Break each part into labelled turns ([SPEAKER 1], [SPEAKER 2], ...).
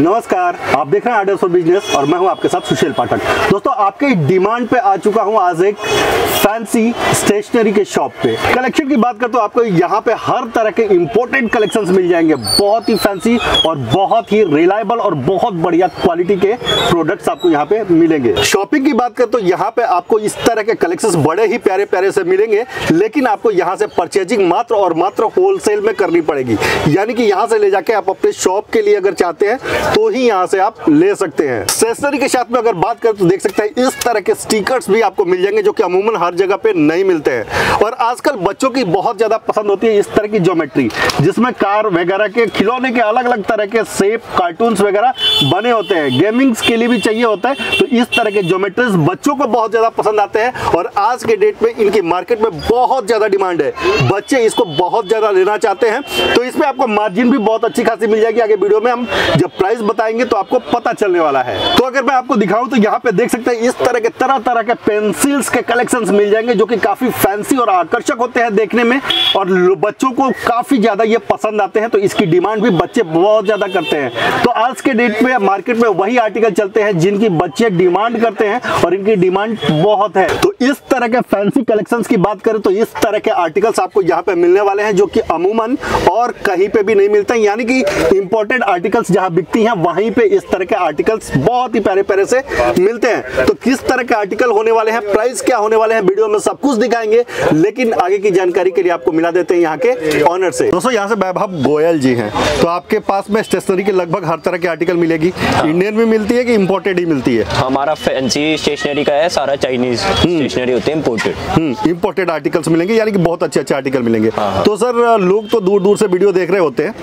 [SPEAKER 1] नमस्कार, आप देख रहे हैं फॉर बिज़नेस और मैं हूँ आपके साथ सुशील पाठक। दोस्तों, आपके डिमांड पे आ चुका हूँ आज एक फैंसी स्टेशनरी के शॉप पे। कलेक्शन की बात करते तो आपको यहाँ पे हर तरह के इंपोर्टेड कलेक्शंस मिल जाएँगे। बहुत ही फैंसी और बहुत ही रिलायबल और बहुत बढ़िया क्वालिटी के प्रोडक्ट्स आपको यहाँ पे मिलेंगे। शॉपिंग की बात करते तो यहाँ पे आपको इस तरह के कलेक्शन बड़े ही प्यारे प्यारे से मिलेंगे, लेकिन आपको यहाँ से परचेजिंग मात्र और मात्र होलसेल में करनी पड़ेगी। यानी कि यहाँ से ले जाके आप अपने शॉप के लिए अगर चाहते हैं तो ही यहाँ से आप ले सकते हैं। स्टेशनरी के साथ में अगर बात करें तो देख सकते हैं, इस तरह के स्टिकर्स भी आपको मिल जाएँगे जो कि अमूमन हर जगह पे नहीं मिलते हैं। और आजकल बच्चों की बहुत ज़्यादा पसंद होती है इस तरह की ज्योमेट्री जिसमें कार वगैरह के खिलौने के अलग अलग तरह के सेप कार्टून वगैरह बने होते हैं। गेमिंग्स के लिए भी चाहिए होता है तो इस तरह के ज्योमेट्रीज बच्चों को बहुत ज़्यादा पसंद आते हैं और आज के डेट में इनकी मार्केट में बहुत ज़्यादा डिमांड है। बच्चे इसको बहुत ज़्यादा लेना चाहते हैं तो इसमें आपको मार्जिन भी बहुत अच्छी खासी मिल जाएगी। आगे वीडियो में हम जब प्राइस बताएँगे तो आपको पता चलने वाला है। तो अगर मैं आपको दिखाऊँ तो यहाँ पे देख सकते हैं, इस तरह के तरह तरह के पेंसिल्स के कलेक्शंस मिल जाएँगे जो कि काफ़ी फैंसी और आकर्षक होते हैं देखने में, और बच्चों को काफ़ी ज़्यादा ये पसंद आते हैं तो इसकी डिमांड भी बच्चे बहुत ज़्यादा करते हैं। तो आज के डेट में मार्केट में वही आर्टिकल चलते हैं जिनकी बच्चे डिमांड करते हैं, और इनकी डिमांड बहुत है। तो इस तरह के फैंसी कलेक्शन की बात करें तो इस तरह के आर्टिकल्स आपको यहाँ पे मिलने वाले हैं, जो कि अमूमन और कहीं पे भी नहीं मिलते यानी कि इंपोर्टेड आर्टिकल्स जहाँ बिकती हैं वहीं पे इस तरह के आर्टिकल्स बहुत ही प्यारे प्यारे से मिलते हैं। तो किस तरह के आर्टिकल होने वाले हैं प्राइस क्या होने वाले हैं वीडियो में सब कुछ दिखाएँगे लेकिन आगे की जानकारी के लिए आपको मिला देते हैं यहाँ के ऑनर से। दोस्तों यहाँ से वैभव गोयल जी हैं। तो आपके पास में स्टेशनरी के लगभग हर तरह के आर्टिकल मिलेगी। इंडियन में मिलती है कि इम्पोर्टेड ही मिलती है?
[SPEAKER 2] हमारा फैंसी स्टेशनरी का है सारा चाइनीज़ स्टेशनरी होते हैं इम्पोर्टेड
[SPEAKER 1] इम्पोर्टेड आर्टिकल्स मिलेंगे यानी कि बहुत अच्छे अच्छे आर्टिकल मिलेंगे।
[SPEAKER 2] हाँ, हाँ।
[SPEAKER 1] तो सर लोग तो दूर दूर से वीडियो देख रहे होते हैं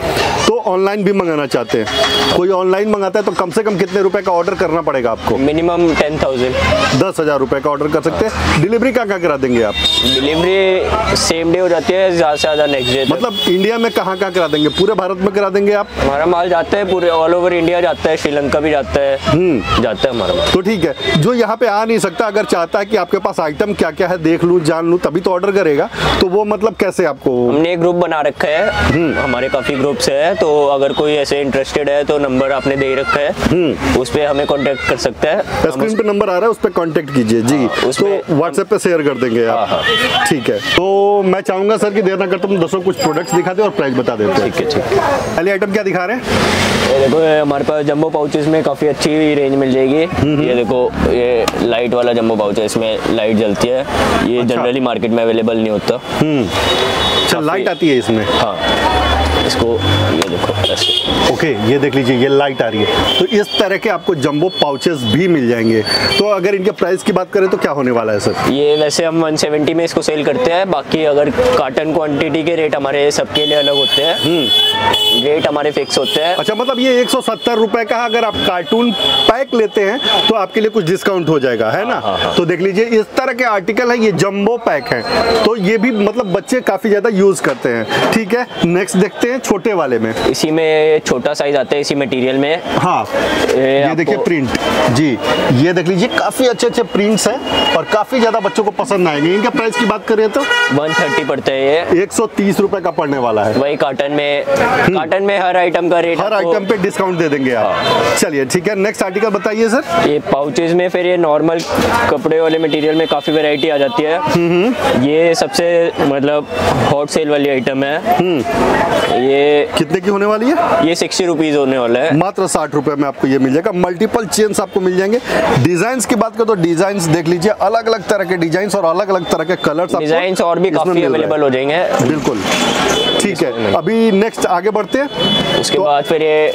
[SPEAKER 1] तो ऑनलाइन भी मंगाना चाहते हैं। कोई ऑनलाइन मंगाता है तो कम से कम कितने रुपए का ऑर्डर करना पड़ेगा आपको?
[SPEAKER 2] मिनिमम टेन थाउज़ेंड
[SPEAKER 1] दस हज़ार रुपए का ऑर्डर कर सकते हैं। डिलीवरी क्या क्या करा देंगे आप?
[SPEAKER 2] डिलीवरी सेम डे हो जाती है ज़्यादा से ज़्यादा नेक्स्ट डे
[SPEAKER 1] मतलब इंडिया में कहाँ कहाँ करा देंगे? पूरे भारत में करा देंगे आप?
[SPEAKER 2] हमारा माल जाता है पूरे ऑल ओवर इंडिया जाता है श्रीलंका भी जाता है।
[SPEAKER 1] हम्म।
[SPEAKER 2] जाता है हमारा
[SPEAKER 1] तो ठीक है जो यहाँ पे आ नहीं सकता अगर चाहता है कि आपके पास आइटम क्या क्या है देख लूँ जान लूँ तभी तो ऑर्डर करेगा। तो वो मतलब कैसे आपको
[SPEAKER 2] हमने ग्रुप बना रखा है।
[SPEAKER 1] हम्म।
[SPEAKER 2] हमारे काफ़ी ग्रुप्स है तो अगर कोई ऐसे इंटरेस्टेड है तो नंबर आपने दे रखा है। उस पर हमें कांटेक्ट कर सकते हैं।
[SPEAKER 1] स्क्रीन पे नंबर आ रहा है उस पर कांटेक्ट कीजिए। जी।
[SPEAKER 2] हाँ, उसमें
[SPEAKER 1] तो व्हाट्सएप पे शेयर कर देंगे आप।
[SPEAKER 2] हाँ,
[SPEAKER 1] ठीक है। तो मैं चाहूँगा सर कि देर ना करते दसों कुछ प्रोडक्ट्स दिखा दे और प्राइस बता देते
[SPEAKER 2] ठीक है ठीक है।
[SPEAKER 1] पहले आइटम क्या दिखा रहे हैं?
[SPEAKER 2] देखो हमारे पास जंबो पाउचेस में काफ़ी अच्छी रेंज मिल जाएगी। ये देखो ये लाइट वाला जंबो पाउच है इसमें लाइट जलती है। ये
[SPEAKER 1] अच्छा।
[SPEAKER 2] जनरली मार्केट में अवेलेबल नहीं होता।
[SPEAKER 1] अच्छा लाइट आती है इसमें।
[SPEAKER 2] हाँ। इसको ये देखो ऐसे
[SPEAKER 1] ओके ये देख लीजिए ये लाइट आ रही है। तो इस तरह के आपको जंबो पाउचेस भी मिल जाएँगे। तो अगर इनके प्राइस की बात करें तो क्या होने वाला है सर
[SPEAKER 2] ये वैसे हम 170 में इसको सेल करते हैं। बाकी अगर कार्टन क्वांटिटी के रेट हमारे सबके लिए अलग होते हैं रेट हमारे फिक्स होते हैं।
[SPEAKER 1] अच्छा मतलब ये एक सौ का अगर आप कार्टून पैक लेते हैं तो आपके लिए कुछ डिस्काउंट हो जाएगा है ना?
[SPEAKER 2] हाँ, हाँ।
[SPEAKER 1] तो देख लीजिए इस तरह के आर्टिकल है ये जम्बो पैक है। तो ये भी मतलब बच्चे काफ़ी ज़्यादा यूज़ करते हैं। ठीक है नेक्स्ट देखते हैं छोटे वाले में?
[SPEAKER 2] इसी में छोटा साइज़ आता है इसी मटेरियल में।
[SPEAKER 1] हाँ।
[SPEAKER 2] ये
[SPEAKER 1] ये देखिए प्रिंट जी ये देख लीजिए काफ़ी अच्छे अच्छे प्रिंट्स हैं और काफ़ी ज़्यादा बच्चों को पसंद आएँगे। इनका प्राइस की बात करें तो?
[SPEAKER 2] 130 पड़ता है ये।
[SPEAKER 1] एक सौ तीस रुपए का पड़ने वाला है।
[SPEAKER 2] वही कार्टन में कार्टन में हर आइटम का रेट
[SPEAKER 1] हर आइटम पे डिस्काउंट दे देंगे आप। चलिए ठीक है। नेक्स्ट आर्टिकल बताइए सर
[SPEAKER 2] ये पाउचेज में फिर ये नॉर्मल कपड़े वाले मटेरियल में काफ़ी वैरायटी आ जाती है। ये सबसे मतलब हॉट सेल वाली आइटम है। ये
[SPEAKER 1] कितने की होने वाली है?
[SPEAKER 2] ये सिक्सटी रुपीज़ होने वाला है।
[SPEAKER 1] मात्र साठ रुपए में आपको ये मिल जाएगा। मल्टीपल चेन्स आपको मिल जाएँगे। डिज़ाइन की बात करें तो डिज़ाइन देख लीजिए। अलग अलग तरह के डिज़ाइन और अलग अलग तरह के कलर्स
[SPEAKER 2] डिज़ाइन और भी काफ़ी अवेलेबल हो जाएँगे।
[SPEAKER 1] बिल्कुल। ठीक है। अभी नेक्स्ट आगे बढ़ते हैं।
[SPEAKER 2] उसके
[SPEAKER 1] तो-
[SPEAKER 2] बाद फिर ये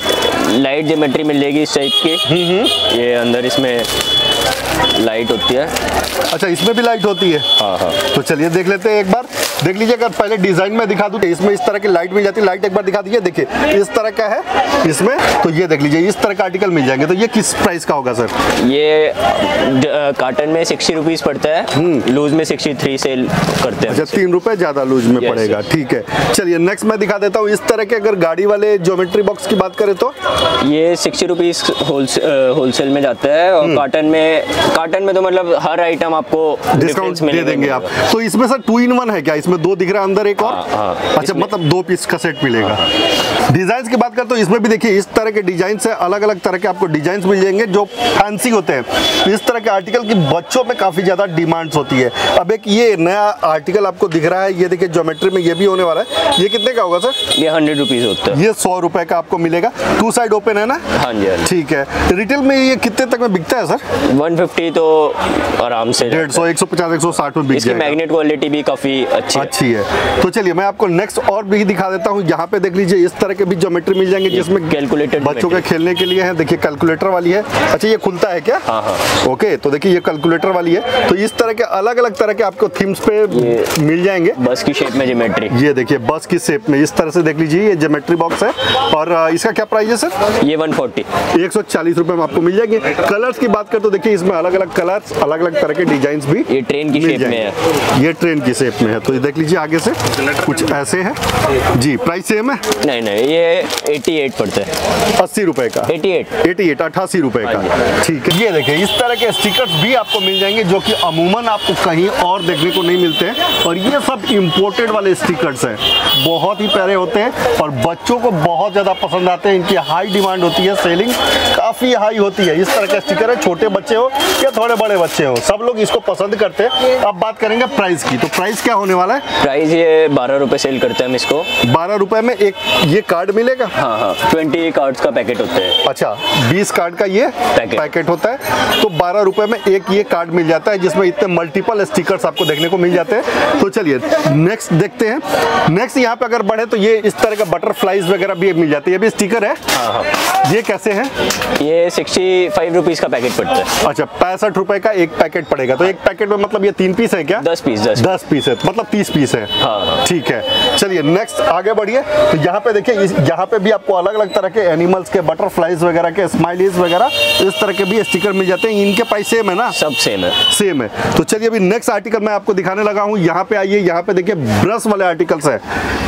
[SPEAKER 2] लाइट ज्योमेट्री मिल जाएगी इस टाइप की। ये अंदर इसमें लाइट होती है।
[SPEAKER 1] अच्छा इसमें भी लाइट होती है।
[SPEAKER 2] हाँ हाँ।
[SPEAKER 1] तो चलिए देख लेते हैं एक बार। देख लीजिए अगर पहले डिज़ाइन में दिखा दूँ इसमें इस तरह की लाइट मिल जाती है। लाइट एक बार दिखा दीजिए देखिए इस तरह का है इसमें। तो ये देख लीजिए इस तरह का आर्टिकल मिल जाएँगे। तो ये किस प्राइस का होगा सर
[SPEAKER 2] ये कार्टन में सिक्सटी रुपीज़ पड़ता है। लूज में सिक्सटी थ्री सेल करते
[SPEAKER 1] अच्छा
[SPEAKER 2] हैं
[SPEAKER 1] तीन रुपए ज़्यादा लूज में पड़ेगा। ठीक है। चलिए नेक्स्ट मैं दिखा देता हूँ। इस तरह के अगर गाड़ी वाले ज्योमेट्री बॉक्स की बात करें तो?
[SPEAKER 2] ये सिक्सटी रुपीज़ होलसेल में जाता है और कार्टन में कार्टन में तो मतलब हर आइटम आपको
[SPEAKER 1] डिस्काउंट दे देंगे आप। तो इसमें सर टू इन वन है क्या? इसमें दो दिख रहा है अंदर एक और।
[SPEAKER 2] हाँ, हाँ।
[SPEAKER 1] अच्छा मतलब दो पीस का सेट मिलेगा। डिज़ाइन की बात करते तो इसमें भी देखिए इस तरह के डिज़ाइन से अलग अलग तरह के आपको डिज़ाइन मिल जाएँगे जो फैंसी होते हैं। इस तरह के आर्टिकल की बच्चों में काफ़ी ज़्यादा डिमांड्स होती है। अब एक ये नया आर्टिकल आपको दिख रहा है ये देखिए ज्योमेट्री में ये भी होने वाला है। ये कितने का होगा सर
[SPEAKER 2] ये हंड्रेड रुपीज़ होता है।
[SPEAKER 1] ये सौ रुपए का आपको मिलेगा। टू साइड ओपन है ना?
[SPEAKER 2] हाँ जी हाँ
[SPEAKER 1] ठीक है। रिटेल में ये कितने तक में बिकता है सर
[SPEAKER 2] वन फिफ्टी तो आराम से
[SPEAKER 1] डेढ़ सौ एक सौ पचास एक सौ साठ में बिक
[SPEAKER 2] इसकी
[SPEAKER 1] जाएगा।
[SPEAKER 2] मैग्नेट क्वालिटी भी काफ़ी अच्छी है
[SPEAKER 1] अच्छी है। तो चलिए मैं आपको नेक्स्ट और भी दिखा देता हूँ। यहाँ पे देख लीजिए इस तरह के भी ज्योमेट्री मिल जाएँगे जिसमें
[SPEAKER 2] कैलकुलेटर
[SPEAKER 1] बच्चों के खेलने के लिए है। देखिए कैलकुलेटर वाली है। अच्छा ये खुलता है क्या?
[SPEAKER 2] हाँ, हाँ।
[SPEAKER 1] ओके तो देखिए ये कैलकुलेटर वाली है। तो इस तरह के अलग अलग तरह के आपको थीम्स पे मिल जाएँगे।
[SPEAKER 2] बस की शेप में ज्योमेट्री
[SPEAKER 1] ये देखिए बस की शेप में। इस तरह से देख लीजिए ये ज्योमेट्री बॉक्स है। और इसका क्या प्राइस है सर
[SPEAKER 2] ये वन फोर्टी
[SPEAKER 1] एक सौ चालीस रुपए में आपको मिल जाएँगे। कलर्स की बात कर तो देखिए इसमें अलग अलग कलर्स अलग अलग तरह के डिज़ाइन भी
[SPEAKER 2] ये ट्रेन की शेप में
[SPEAKER 1] जाएँगे। ये ट्रेन की शेप में है। तो देख लीजिए आगे से। कुछ ऐसे है। जी प्राइस सेम है?
[SPEAKER 2] नहीं नहीं ये 88 पड़ता है।
[SPEAKER 1] अस्सी रुपए का।
[SPEAKER 2] 88
[SPEAKER 1] एटी एट अठासी रुपए का।
[SPEAKER 2] हाँ
[SPEAKER 1] ठीक है। ये देखिए इस तरह के स्टिकर्स भी आपको मिल जाएँगे जो कि अमूमन आपको कहीं और देखने को नहीं मिलते हैं। और ये सब इंपोर्टेड वाले स्टिकर्स हैं। बहुत ही प्यारे होते हैं और बच्चों को बहुत ज़्यादा पसंद आते हैं। इनकी हाई डिमांड होती है सेलिंग काफ़ी हाई होती है। इस तरह का स्टिकर है छोटे बच्चे हो या थोड़े बड़े बच्चे हो। सब लोग इसको पसंद करते हैं। अब बात करेंगे प्राइस की। तो प्राइस क्या होने वाला है?
[SPEAKER 2] प्राइस ये बारह रुपए सेल करते हैं हम इसको।
[SPEAKER 1] बारह रुपए में एक ये कार्ड मिलेगा?
[SPEAKER 2] हाँ हाँ। ट्वेंटी कार्ड्स का पैकेट होता है।
[SPEAKER 1] अच्छा 20 कार्ड का ये
[SPEAKER 2] पैकेट।
[SPEAKER 1] पैकेट होता है। तो बारह रुपए में एक ये कार्ड मिल जाता है जिसमें इतने मल्टीपल स्टिकर्स आपको देखने को मिल जाते हैं। तो चलिए नेक्स्ट देखते हैं। नेक्स्ट यहाँ पे अगर बढ़े तो ये इस तरह का बटरफ्लाईज वगैरह भी मिल जाते हैं। ये भी स्टिकर है।
[SPEAKER 2] हाँ हाँ।
[SPEAKER 1] ये कैसे हैं?
[SPEAKER 2] ये सिक्सटी फाइव रुपीज़ का पैकेट पड़ता है।
[SPEAKER 1] अच्छा पैंसठ रुपए का एक पैकेट पड़ेगा। तो एक पैकेट में मतलब ये तीन पीस है क्या?
[SPEAKER 2] दस पीस दस
[SPEAKER 1] दस पीस है। मतलब तीस पीस है
[SPEAKER 2] हाँ, हाँ।
[SPEAKER 1] ठीक है। चलिए नेक्स्ट आगे बढ़िए। तो यहाँ पे देखिए यहाँ पे भी आपको अलग अलग तरह के एनिमल्स के बटरफ्लाईज वगैरह के स्माइलीज वगैरह इस तरह के भी स्टिकर मिल जाते हैं। इनके प्राइस सेम है ना?
[SPEAKER 2] सब सेम है।
[SPEAKER 1] सेम है। तो चलिए अभी नेक्स्ट आर्टिकल मैं आपको दिखाने लगा हूँ। यहाँ पे आइए यहाँ पे देखिए ब्रश वाले आर्टिकल्स है।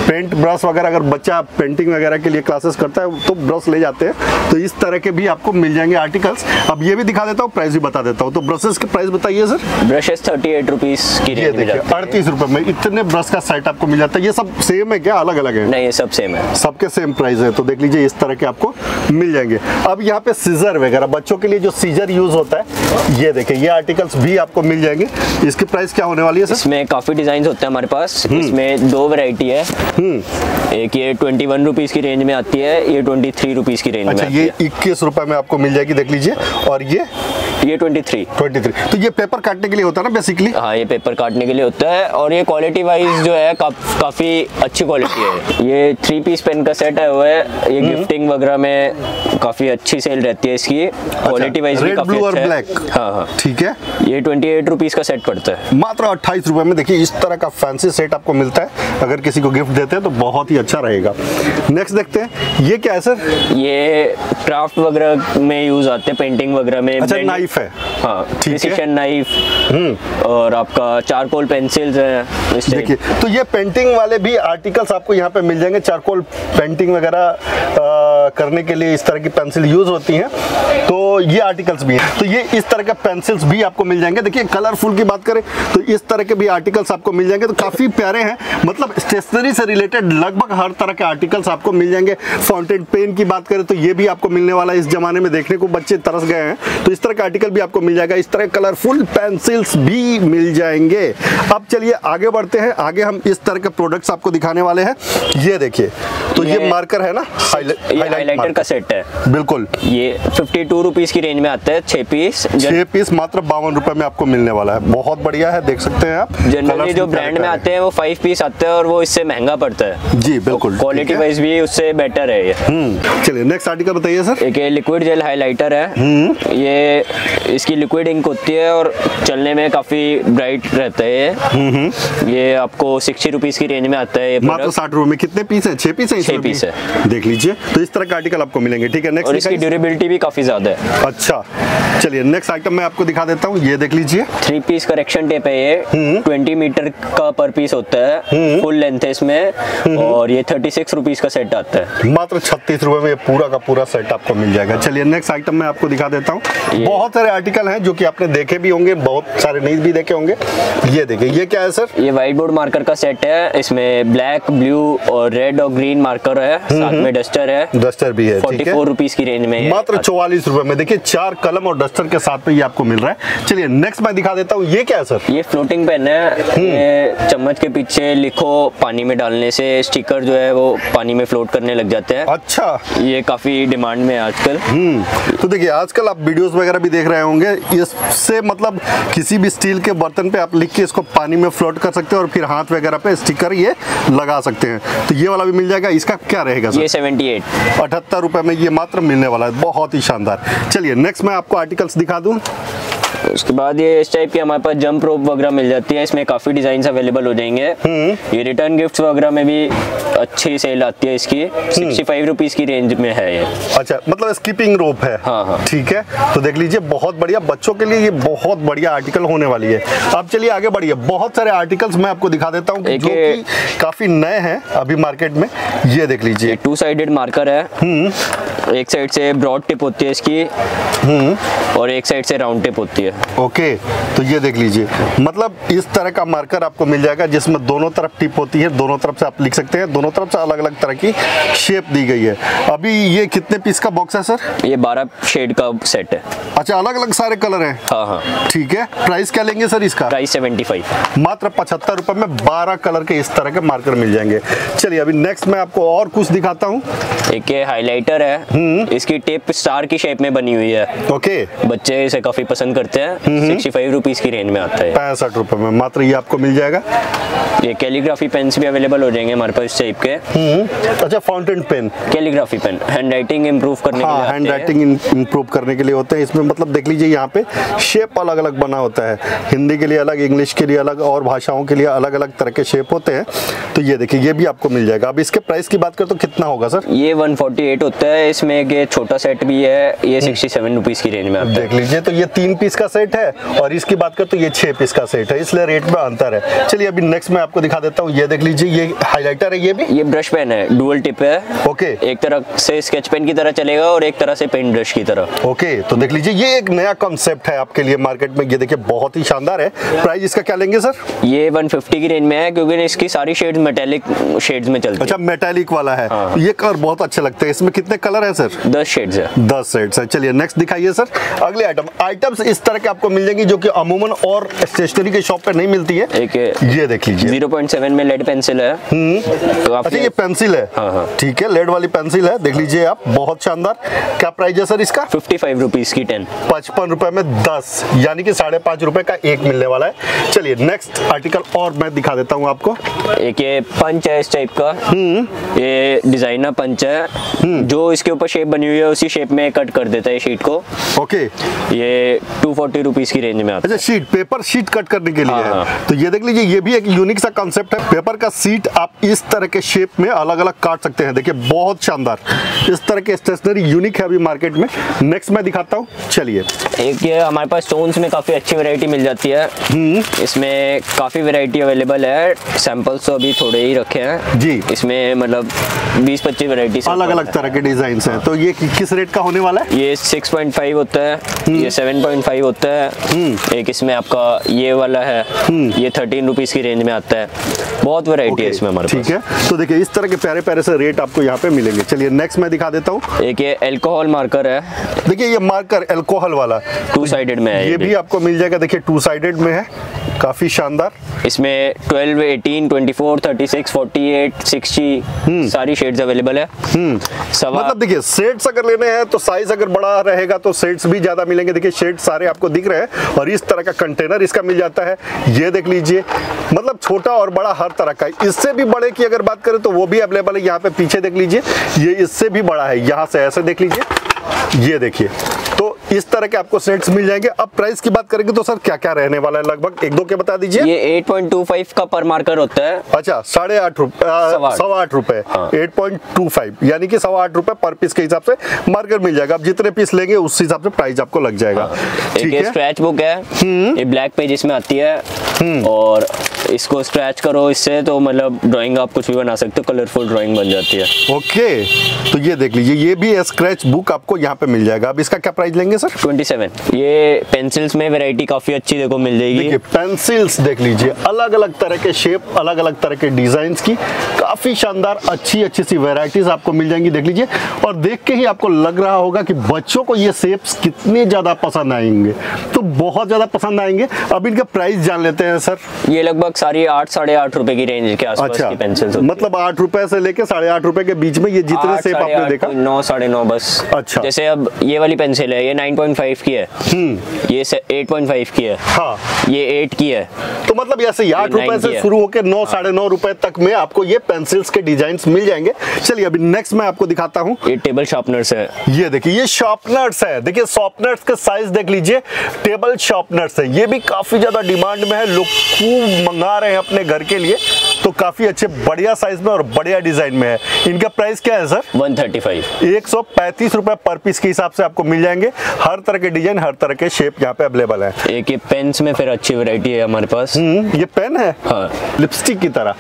[SPEAKER 1] पेंट ब्रश वगैरह अगर बच्चा पेंटिंग वगैरह के लिए क्लासेस करता है तो ब्रश ले जाते हैं। तो इस तरह के भी आपको मिल जाएँगे आर्टिकल्स अब ये भी दिखा देता हूँ प्राइस भी बता देता हूँ। तो ब्रशेस के प्राइस बताइए sir
[SPEAKER 2] brushes thirty eight rupees की
[SPEAKER 1] अड़तीस रुपए में। इतने ब्रश का सेट आपको मिल जाता है? ये सब सेम है क्या? अलग अलग है?
[SPEAKER 2] नहीं ये सब सेम है।
[SPEAKER 1] सबके सेम प्राइस है तो देख लीजिए इस तरह के आपको मिल जाएँगे। अब यहाँ पे सीजर वगैरह बच्चों के लिए जो सीजर यूज़ होता है ये देखिए ये आर्टिकल्स भी आपको मिल जाएँगे। इसकी प्राइस क्या होने वाली है सर
[SPEAKER 2] इसमें काफ़ी डिज़ाइन होते हैं हमारे पास।
[SPEAKER 1] हम्म।
[SPEAKER 2] इसमें दो वेरायटी है। एक ये ट्वेंटी वन रुपीज़ की रेंज में आती है ये ट्वेंटी थ्री रुपीज़ की रेंज में
[SPEAKER 1] अच्छा
[SPEAKER 2] आती
[SPEAKER 1] ये इक्कीस रुपए में आपको मिल जाएगी देख लीजिए। और ये
[SPEAKER 2] ये ट्वेंटी थ्री
[SPEAKER 1] ट्वेंटी थ्री तो ये पेपर काटने के लिए होता है ना बेसिकली
[SPEAKER 2] हाँ ये पेपर काटने के लिए होता है और ये क्वालिटी वाइज जो है का, काफ़ी अच्छी क्वालिटी है। ये थ्री पीस पेन का सेट है हुआ है ये
[SPEAKER 1] हम्म।
[SPEAKER 2] गिफ्टिंग वगैरह में काफ़ी अच्छी सेल रहती है इसकी। क्वालिटी वाइज भी काफ़ी अच्छा है।
[SPEAKER 1] ब्लैक
[SPEAKER 2] हाँ हाँ।
[SPEAKER 1] ठीक है।
[SPEAKER 2] ये ट्वेंटी एट रुपीज़ का सेट पड़ता है।
[SPEAKER 1] मात्र अट्ठाईस रुपए में देखिए इस तरह का फैंसी सेट आपको मिलता है। अगर किसी को गिफ्ट देते हैं तो बहुत ही अच्छा रहेगा। नेक्स्ट देखते हैं। ये क्या है सर
[SPEAKER 2] ये क्राफ्ट वगैरह में यूज़ आते हैं पेंटिंग वगैरह में
[SPEAKER 1] अच्छा नाइफ है।
[SPEAKER 2] हाँ प्रिसिशन नाइफ और आपका चारकोल पेंसिल्स हैं
[SPEAKER 1] देखिए तो ये पेंटिंग वाले भी आर्टिकल्स आपको यहाँ पे मिल जाएँगे चारकोल पेंटिंग वगैरह करने के लिए इस तरह की पेंसिल यूज़ होती हैं। तो ये आर्टिकल्स भी हैं। तो ये इस तरह के पेंसिल्स भी आपको मिल जाएँगे। देखिए कलरफुल की बात करें तो इस तरह के भी आर्टिकल्स आपको मिल जाएँगे। तो काफ़ी प्यारे हैं। मतलब स्टेशनरी से रिलेटेड लगभग हर तरह के आर्टिकल्स आपको मिल जाएँगे। फाउंटेन पेन की बात करें तो ये भी आपको मिलने वाला इस जमाने में देखने को बच्चे तरस गए हैं। तो इस तरह के आर्टिकल भी आपको मिल जाएगा। इस तरह कलरफुल पेंसिल्स भी मिल जाएँगे। अब चलिए आगे बढ़ते हैं। आगे हम इस तरह के प्रोडक्ट्स आपको दिखाने वाले हैं। ये देखिए तो ये,
[SPEAKER 2] ये-
[SPEAKER 1] मार्कर है ना?
[SPEAKER 2] ये हाइलाइटर का सेट है।
[SPEAKER 1] बिल्कुल।
[SPEAKER 2] ये फिफ्टी टू रुपीज़ की रेंज में आता है छः पीस
[SPEAKER 1] छह पीस मात्र बावन रुपए में आपको मिलने वाला है। बहुत बढ़िया है देख सकते हैं आप।
[SPEAKER 2] जनरली जो ब्रांड में आते हैं वो फाइव पीस आते हैं और वो इससे महँगा पड़ता है।
[SPEAKER 1] जी बिल्कुल।
[SPEAKER 2] क्वालिटी
[SPEAKER 1] है।
[SPEAKER 2] वाइज भी उससे बेटर है ये।
[SPEAKER 1] हम्म चलिए नेक्स्ट आर्टिकल बताइए सर
[SPEAKER 2] एक लिक्विड जेल हाइलाइटर है।
[SPEAKER 1] हम्म।
[SPEAKER 2] ये इसकी लिक्विड इंक होती है और चलने में काफ़ी ब्राइट रहता है ये। ये आपको सिक्सटी रुपीज़ की रेंज में आता है ये
[SPEAKER 1] मात्र साठ रुपए में कितने पीस है? छह पीस है
[SPEAKER 2] छह पीस है।
[SPEAKER 1] देख लीजिए। तो इस तरह का आर्टिकल आपको मिलेंगे ठीक है?
[SPEAKER 2] और इसकी ड्यूरेबिलिटी भी काफ़ी ज़्यादा है।
[SPEAKER 1] अच्छा। चलिए नेक्स्ट आइटम मैं आपको दिखा देता हूँ। ये देख लीजिए।
[SPEAKER 2] थ्री पीस करेक्शन टेप है ये। ट्वेंटी मीटर का पर पीस होता है। फुल लेंथ है इसमें। और ये थर्टी सिक्स रुपीज़ का सेट आता है।
[SPEAKER 1] मात्र छत्तीस रुपए में पूरा का पूरा सेट आपको मिल जाएगा। चलिए नेक्स्ट आइटम मैं आपको दिखा देता हूँ। बहुत सारे आर्टिकल हैं जो कि आपने देखे भी होंगे बहुत सारे नहीं भी देखे होंगे। ये देखिए ये क्या है सर?
[SPEAKER 2] ये व्हाइट बोर्ड मार्कर का सेट है इसमें ब्लैक ब्लू और रेड और ग्रीन मार्कर है साथ में डस्टर है।
[SPEAKER 1] डस्टर भी है
[SPEAKER 2] फोर्टी फोर रुपीज़ की रेंज में
[SPEAKER 1] मात्र चौवालीस रुपए में। देखिए चार कलम और डस्टर के साथ में ये आपको मिल रहा है। चलिए नेक्स्ट मैं दिखा देता हूँ। ये क्या है सर?
[SPEAKER 2] ये फ्लोटिंग पेन है। ये चम्मच के पीछे लिखो पानी में डालने से। स्टिकर जो है वो पानी में फ्लोट करने लग जाते हैं।
[SPEAKER 1] अच्छा।
[SPEAKER 2] ये काफ़ी डिमांड में है आजकल।
[SPEAKER 1] हम्म। तो देखिए आजकल आप वीडियोस वगैरह भी देख रहे होंगे इससे मतलब किसी भी स्टील के बर्तन पे आप लिख के इसको पानी में फ्लोट कर सकते हैं और फिर हाथ वगैरह पे स्टिकर ये लगा सकते हैं। तो ये वाला भी मिल जाएगा इसका क्या रहेगा सर?
[SPEAKER 2] ये 78
[SPEAKER 1] अठहत्तर रुपए में ये मात्र मिलने वाला है बहुत ही शानदार। चलिए नेक्स्ट मैं आपको आर्टिकल्स दिखा दूँ।
[SPEAKER 2] उसके बाद ये इस टाइप की हमारे पास जंप रोप वगैरह मिल जाती है इसमें काफ़ी डिज़ाइन अवेलेबल हो जाएँगे। ये रिटर्न गिफ्ट्स वगैरह में भी अच्छी सेल आती है इसकी सिक्सटी फाइव रुपीज़ की रेंज में है ये।
[SPEAKER 1] अच्छा मतलब स्कीपिंग रोप है।
[SPEAKER 2] हाँ, हाँ।
[SPEAKER 1] ठीक है तो देख लीजिए बहुत बढ़िया। बच्चों के लिए ये बहुत बढ़िया आर्टिकल होने वाली है। अब चलिए आगे बढ़िए। बहुत सारे आर्टिकल्स मैं आपको दिखा देता हूँ जो कि काफ़ी नए हैं अभी मार्केट में। ये देख लीजिए।
[SPEAKER 2] टू साइडेड मार्कर है। एक साइड से ब्रॉड टिप होती है इसकी। और एक साइड से राउंड टिप होती है।
[SPEAKER 1] ओके तो ये देख लीजिए। मतलब इस तरह का मार्कर आपको मिल जाएगा जिसमें दोनों तरफ़ टिप होती है दोनों तरफ़ से आप लिख सकते हैं। दोनों तरफ़ से अलग अलग तरह की शेप दी गई है। अभी ये कितने पीस का बॉक्स है सर
[SPEAKER 2] ये बारह शेड का सेट है।
[SPEAKER 1] अच्छा अलग अलग अलग सारे कलर हैं।
[SPEAKER 2] हाँ हाँ।
[SPEAKER 1] ठीक है? प्राइस क्या लेंगे सर इसका?
[SPEAKER 2] प्राइस सेवेंटी फाइव
[SPEAKER 1] मात्र पचहत्तर रुपए में बारह कलर के इस तरह के मार्कर मिल जाएँगे। चलिए अभी नेक्स्ट मैं आपको और कुछ दिखाता हूँ।
[SPEAKER 2] एक ये हाइलाइटर है। इसकी टिप स्टार की शेप में बनी हुई है।
[SPEAKER 1] ओके
[SPEAKER 2] बच्चे इसे काफ़ी पसंद करते हैं। सिक्सटी फाइव रुपीज़ की रेंज में आता है।
[SPEAKER 1] पैंसठ रुपए में मात्र ये आपको मिल जाएगा।
[SPEAKER 2] ये कैलीग्राफी पेन्स भी अवेलेबल हो जाएँगे हमारे पास इस टाइप के।
[SPEAKER 1] हम्म, अच्छा fountain pen
[SPEAKER 2] calligraphy pen handwriting improve करने के लिए
[SPEAKER 1] हैंड राइटिंग इम्प्रूव करने के लिए होते हैं। इसमें मतलब देख लीजिए यहाँ पे शेप अलग अलग बना होता है। हिंदी के लिए अलग इंग्लिश के लिए अलग और भाषाओं के लिए अलग अलग तरह के शेप होते हैं। तो ये देखिए ये भी आपको मिल जाएगा। अब इसके प्राइस की बात करें तो कितना होगा सर
[SPEAKER 2] ये 148 होता है। इसमें एक छोटा सेट भी है। ये सिक्सटी सेवन की रेंज में आता
[SPEAKER 1] देख लीजिए तो ये तीन पीस का सेट है और इसकी बात करें तो ये छह पीस का सेट है। इसलिए रेट में अंतर है। चलिए अभी नेक्स्ट मैं आपको दिखा देता हूँ। ये देख लीजिए ये हाईलाइटर है ये भी?
[SPEAKER 2] ये ब्रश पेन है। डुअल टिप है।
[SPEAKER 1] ओके
[SPEAKER 2] एक तरह से स्केच पेन की तरह चलेगा और एक तरह से पेन ब्रश की तरह।
[SPEAKER 1] ओके तो देख लीजिए ये एक नया कॉन्सेप्ट है आपके लिए मार्केट में। ये देखिए बहुत ही शानदार है। प्राइस इसका क्या लेंगे सर
[SPEAKER 2] ये 150 की रेंज में है क्योंकि इसकी सारी शेड्स मेटेलिक शेड्स में चलती
[SPEAKER 1] अच्छा मेटालिक वाला है।
[SPEAKER 2] हाँ।
[SPEAKER 1] ये कलर बहुत अच्छे लगते हैं। इसमें कितने कलर है सर
[SPEAKER 2] दस शेड्स है।
[SPEAKER 1] दस सेट्स है। चलिए नेक्स्ट दिखाइए सर अगले आइटम आइटम्स इस तरह के आपको मिल जाएँगी जो कि अमूमन और स्टेशनरी के शॉप पे नहीं मिलती है।
[SPEAKER 2] ये
[SPEAKER 1] देख लीजिए।
[SPEAKER 2] 0.7 में लेड पेंसिल है। तो
[SPEAKER 1] अच्छा ये पेंसिल है।
[SPEAKER 2] हाँ, हाँ।
[SPEAKER 1] ठीक है लेड वाली पेंसिल है। देख लीजिए आप बहुत शानदार। क्या प्राइस है सर इसका?
[SPEAKER 2] फिफ्टी फाइव रुपीज़ की टेन
[SPEAKER 1] पचपन रुपए में दस यानी कि साढ़े पाँच रुपए का एक मिलने वाला है। चलिए नेक्स्ट आर्टिकल और मैं दिखा देता हूँ आपको।
[SPEAKER 2] एक ये पंच है इस टाइप का। ये डिज़ाइनर पंच है। जो इसके ऊपर शेप बनी हुई है उसी शेप में कट कर देता है शीट को।
[SPEAKER 1] ओके
[SPEAKER 2] ये टू फोर्टी रुपीज़ की रेंज में आता
[SPEAKER 1] अच्छा शीट पेपर शीट कट करने के लिए
[SPEAKER 2] हाँ,
[SPEAKER 1] हाँ। तो ये देख लीजिए ये भी एक यूनिक सा कॉन्सेप्ट है। पेपर का सीट आप इस तरह के शेप में अलग अलग काट सकते हैं। देखिए बहुत शानदार। इस तरह के स्टेशनरी यूनिक है अभी मार्केट में। नेक्स्ट मैं दिखाता हूँ। चलिए।
[SPEAKER 2] है। एक ये हमारे पास स्टोन्स में काफ़ी अच्छी वैरायटी मिल जाती है। इसमें काफ़ी वैरायटी अवेलेबल है। सैंपल्स तो अभी थोड़े ही रखे हैं।
[SPEAKER 1] जी।
[SPEAKER 2] इसमें मतलब बीस पच्चीस वैरायटी
[SPEAKER 1] अलग अलग तरह के डिज़ाइन हैं। तो ये किस रेट का होने वाला है?
[SPEAKER 2] ये 6.5 होता है। ये 7.5 होता है। एक इसमें आपका ये वाला है। ये थर्टीन रुपीज़ की रेंज में आता है। बहुत वैरायटी है इसमें हमारे
[SPEAKER 1] ठीक है। तो देखिए इस तरह के प्यारे प्यारे से रेट आपको यहाँ पे मिलेंगे। चलिए नेक्स्ट मैं दिखा देता हूँ।
[SPEAKER 2] एक ये एल्कोहल मार्कर है।
[SPEAKER 1] देखिए ये मार्कर एल्कोहल वाला।
[SPEAKER 2] टू साइडेड में है
[SPEAKER 1] ये भी आपको मिल जाएगा। देखिए टू साइडेड में है। काफ़ी शानदार।
[SPEAKER 2] इसमें 12 18 24 36 48 60 सारी शेड्स अवेलेबल है। सवा
[SPEAKER 1] मतलब देखिए सेट्स अगर लेने हैं तो साइज़ अगर बड़ा रहेगा तो सेट्स भी ज़्यादा मिलेंगे। देखिए शेड सारे आपको दिख रहे हैं और इस तरह का कंटेनर इसका मिल जाता है। ये देख लीजिए मतलब छोटा और बड़ा हर तरह का। इससे भी बड़े की अगर बात करें तो वो भी अवेलेबल है। यहाँ पे पीछे देख लीजिए ये इससे भी बड़ा है। यहाँ से ऐसे देख लीजिए। ये देखिए। इस तरह के आपको सेट्स मिल जाएँगे। अब प्राइस की बात करेंगे तो सर क्या क्या रहने वाला है लगभग? एक दो के बता दीजिए।
[SPEAKER 2] ये 8.25 का पर मार्कर होता है।
[SPEAKER 1] अच्छा साढ़े आठ रूपए
[SPEAKER 2] सवा आठ।
[SPEAKER 1] रुपए। एट पॉइंट टू फाइव यानी कि सवा आठ रूपए पर पीस के हिसाब से मार्कर मिल जाएगा। आप जितने पीस लेंगे उस हिसाब से प्राइस आपको लग जाएगा। ठीक है?
[SPEAKER 2] स्क्रैच बुक है। ये ब्लैक पेज इसमें आती है। और इसको स्क्रैच करो इससे तो मतलब ड्राइंग आप कुछ भी बना सकते हो कलरफुल ड्राइंग बन जाती है।
[SPEAKER 1] ओके तो ये देख लीजिए ये भी स्क्रैच बुक आपको यहाँ पे मिल जाएगा। अब इसका क्या प्राइस लेंगे ये सर?
[SPEAKER 2] 27 ये पेंसिल्स में वैरायटी काफ़ी अच्छी देखो मिल जाएगी।
[SPEAKER 1] देखिए पेंसिल्स देख लीजिए अलग अलग तरह के शेप अलग अलग तरह के डिज़ाइन की काफ़ी शानदार अच्छी अच्छी सी वेराइटीज आपको मिल जाएँगी देख लीजिए। और देख के ही आपको लग रहा होगा कि बच्चों को ये शेप्स कितने ज़्यादा पसंद आएँगे। तो बहुत ज़्यादा पसंद आएँगे। अब इनका प्राइस जान लेते हैं सर।
[SPEAKER 2] ये लगभग सारी आठ साढ़े आठ रुपए की रेंज के आसपास
[SPEAKER 1] अच्छा।
[SPEAKER 2] की पेंसिल्स
[SPEAKER 1] मतलब आठ रुपए से लेके साढ़े आठ रुपए के बीच में ये जितने शेप आपने देखा।
[SPEAKER 2] नौ साढ़े नौ बस।
[SPEAKER 1] अच्छा।
[SPEAKER 2] जैसे अब ये वाली पेंसिल है ये 9.5 की है। ये 8.5 की है।
[SPEAKER 1] हाँ।
[SPEAKER 2] ये 8 की है।
[SPEAKER 1] तो मतलब ऐसे ही आठ रुपए से शुरू होकर नौ साढ़े नौ रुपए तक में आपको ये पेंसिल्स के डिज़ाइन मिल जाएँगे। चलिए अभी नेक्स्ट मैं आपको दिखाता हूँ।
[SPEAKER 2] ये टेबल शार्पनर्स है।
[SPEAKER 1] ये देखिए ये शॉर्पनर्स है। देखिए शॉर्पनर्स के साइज़ देख लीजिए। टेबल शार्पनर्स है। ये भी काफ़ी ज़्यादा डिमांड में है। लोग खूब मंगा रहे हैं अपने घर के लिए। तो काफ़ी अच्छे बढ़िया साइज़ में और बढ़िया डिज़ाइन में है। इनका प्राइस क्या है सर
[SPEAKER 2] 135
[SPEAKER 1] एक सौ पैंतीस रुपए पर पीस के हिसाब से आपको मिल जाएँगे। हर तरह के डिज़ाइन हर तरह के शेप यहाँ पे अवेलेबल है।
[SPEAKER 2] एक ये पेन्स में फिर अच्छी वैरायटी है हमारे पास।
[SPEAKER 1] हम्म, ये पेन है?
[SPEAKER 2] हाँ।
[SPEAKER 1] लिपस्टिक की तरह।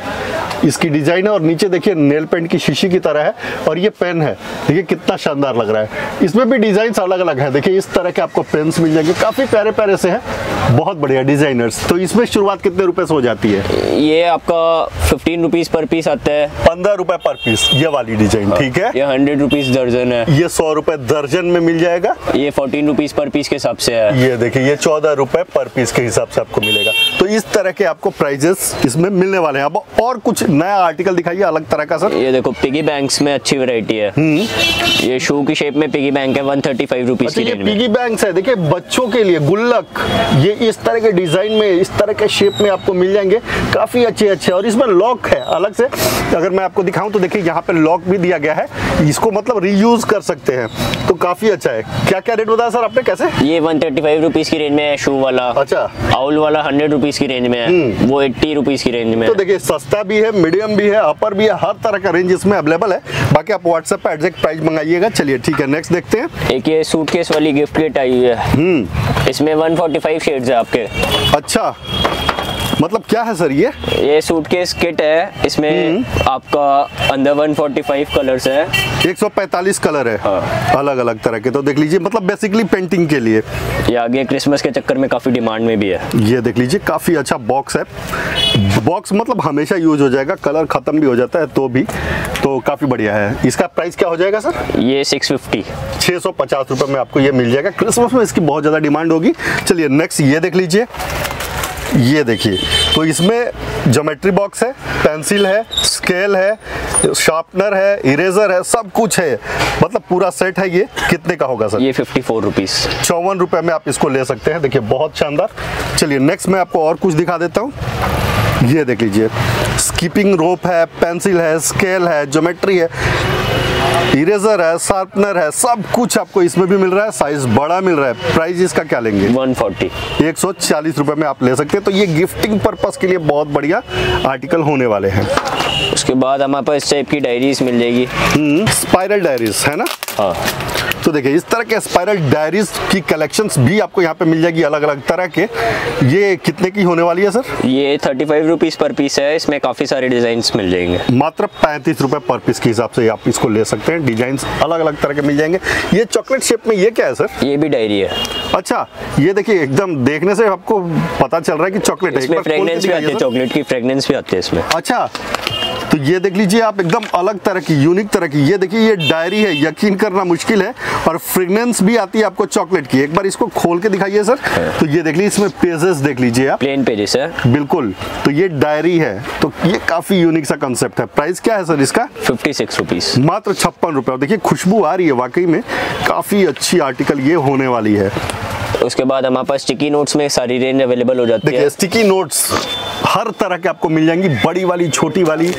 [SPEAKER 1] इसकी डिज़ाइन है और नीचे देखिए नेल पेंट की शीशी की तरह है और ये पेन है। देखिए कितना शानदार लग रहा है। इसमें भी डिज़ाइन अलग अलग है। देखिए इस तरह के आपको पेन्स मिल जाएँगे। काफ़ी प्यारे प्यारे से हैं। बहुत बढ़िया डिजाइनर्स तो इसमें शुरुआत कितने रुपए से हो जाती है?
[SPEAKER 2] ये आपका फिफ्टीन रुपीज़ पर पीस आता है।
[SPEAKER 1] पंद्रह रुपए पर पीस ये वाली डिज़ाइन ठीक है?
[SPEAKER 2] ये हंड्रेड रुपीज़ दर्जन है।
[SPEAKER 1] ये सौ रुपए दर्जन में मिल जाएगा।
[SPEAKER 2] ये फोर्टीन रुपीज़ पर पीस के हिसाब से है।
[SPEAKER 1] ये देखिए ये चौदह रुपए पर पीस के हिसाब से आपको मिलेगा। तो इस तरह के आपको प्राइजेस इसमें मिलने वाले हैं। अब और कुछ नया आर्टिकल दिखाइए अलग तरह का सर।
[SPEAKER 2] ये देखो पिगी बैंक्स में अच्छी वेरायटी है। ये शू की शेप में पिगी बैंक है वन थर्टी फाइव रुपीज़ की
[SPEAKER 1] पिगी बैंक है। देखिए बच्चों के लिए गुल्लक ये इस तरह के डिज़ाइन में इस तरह के शेप में आपको मिल जाएँगे। काफ़ी अच्छे अच्छे और इसमें लॉक है। अलग से अगर मैं आपको दिखाऊँ तो देखिए यहाँ पे लॉक भी दिया गया है। इसको मतलब रीयूज कर सकते हैं। तो काफ़ी अच्छा है। क्या क्या रेट बताया सर आपने? कैसे?
[SPEAKER 2] ये वन थर्टी फाइव रुपीज़ की रेंज में है शू वाला।
[SPEAKER 1] अच्छा।
[SPEAKER 2] आउल वाला हंड्रेड रुपीज़ की रेंज में है। वो एट्टी रुपीज़ की रेंज में
[SPEAKER 1] तो देखिए सस्ता भी है मीडियम भी है अपर भी है हर तरह का रेंज इसमें अवेलेबल है। बाकी आप व्हाट्सएप पे एग्जैक्ट प्राइस मंगाइएगा। चलिए ठीक है नेक्स्ट देखते हैं।
[SPEAKER 2] एक ये सूटकेस वाली गिफ्ट किट आई हुई है। इसमें 145 शेड्स है आपके।
[SPEAKER 1] अच्छा। मतलब क्या है सर ये?
[SPEAKER 2] ये सूटकेस किट है इसमें आपका अंदर 145 कलर्स है।
[SPEAKER 1] 145 कलर है।
[SPEAKER 2] हाँ।
[SPEAKER 1] अलग अलग तरह के तो देख लीजिए मतलब बेसिकली पेंटिंग के लिए।
[SPEAKER 2] ये आगे क्रिसमस के चक्कर में काफ़ी डिमांड में भी है।
[SPEAKER 1] ये देख लीजिए काफ़ी अच्छा बॉक्स है। बॉक्स मतलब हमेशा यूज़ हो जाएगा कलर खत्म भी हो जाता है तो भी तो काफ़ी बढ़िया है। इसका प्राइस क्या हो जाएगा सर?
[SPEAKER 2] ये 650
[SPEAKER 1] छह सौ पचास रुपए में आपको ये मिल जाएगा। क्रिसमस में इसकी बहुत ज़्यादा डिमांड होगी। चलिए नेक्स्ट ये देख लीजिए। ये देखिए तो इसमें जोमेट्री बॉक्स है पेंसिल है स्केल है शार्पनर है इरेजर है सब कुछ है। मतलब पूरा सेट है ये। कितने का होगा सर?
[SPEAKER 2] ये 54 रुपीस
[SPEAKER 1] चौवन रुपए में आप इसको ले सकते हैं। देखिए बहुत शानदार। चलिए नेक्स्ट मैं आपको और कुछ दिखा देता हूँ। ये देख लीजिए। स्कीपिंग रोप है पेंसिल है स्केल है जोमेट्री है। इरेजर है शार्पनर है सब कुछ आपको इसमें भी मिल रहा है साइज़ बड़ा मिल रहा है। प्राइस इसका क्या लेंगे?
[SPEAKER 2] 140
[SPEAKER 1] एक सौ चालीस रुपए में आप ले सकते हैं। तो ये गिफ्टिंग पर्पस के लिए बहुत बढ़िया आर्टिकल होने वाले हैं।
[SPEAKER 2] उसके बाद हमारे पास इस टाइप की डायरीज मिल जाएगी।
[SPEAKER 1] स्पाइरल डायरीज है ना?
[SPEAKER 2] हाँ।
[SPEAKER 1] तो देखिए इस तरह के स्पाइरल डायरीज की कलेक्शंस भी आपको यहाँ पे मिल जाएगी अलग अलग तरह के। ये कितने की होने वाली है सर?
[SPEAKER 2] ये 35 रुपीस पर पीस है। इसमें काफ़ी सारे डिज़ाइन मिल जाएँगे।
[SPEAKER 1] मात्र पैंतीस रुपए पर पीस के हिसाब से आप इसको ले सकते हैं। डिज़ाइन अलग अलग तरह के मिल जाएँगे। ये चॉकलेट शेप में ये क्या है सर?
[SPEAKER 2] ये भी डायरी है।
[SPEAKER 1] अच्छा ये देखिए एकदम देखने से आपको पता चल रहा है कि चॉकलेट है।
[SPEAKER 2] इसमें
[SPEAKER 1] बार खोल के
[SPEAKER 2] फ्रेगनेंस भी आती है चॉकलेट की फ्रेगनेंस भी आती है इसमें।
[SPEAKER 1] अच्छा तो ये देख लीजिए आप एकदम अलग तरह की यूनिक तरह की। ये देखिए ये डायरी है यकीन करना मुश्किल है और फ्रेगनेंस भी आती है आपको चॉकलेट की। एक बार इसको खोल के दिखाइए सर तो ये देख लीजिए इसमें पेजेस देख लीजिए आप।
[SPEAKER 2] प्लेन पेजेस है
[SPEAKER 1] बिल्कुल। तो ये डायरी है। तो ये काफ़ी यूनिक सा कंसेप्ट है। प्राइस क्या है सर इसका?
[SPEAKER 2] फिफ्टी सिक्स रुपीज़
[SPEAKER 1] मात्र छप्पन रुपए। और देखिए खुशबू आ रही है वाकई में। काफ़ी अच्छी आर्टिकल ये होने वाली है।
[SPEAKER 2] उसके बाद हमारे पास स्टिकी नोट्स में सारी रेंज अवेलेबल हो जाती है।
[SPEAKER 1] स्टिकी नोट्स हर तरह के आपको मिल जाएँगी। बड़ी वाली छोटी वाली